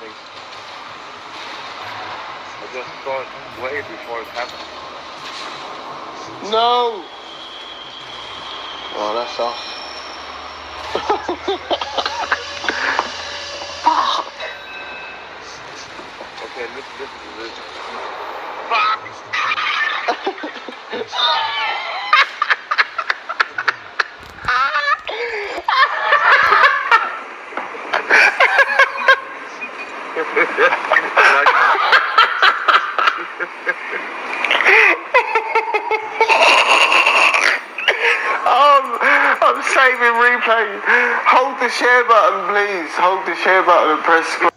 happening. I just saw it way before it happened. No! Oh, that's off. Fuck! Okay, listen, listen to this. Um, I'm saving replay. Hold the share button, please. Hold the share button and press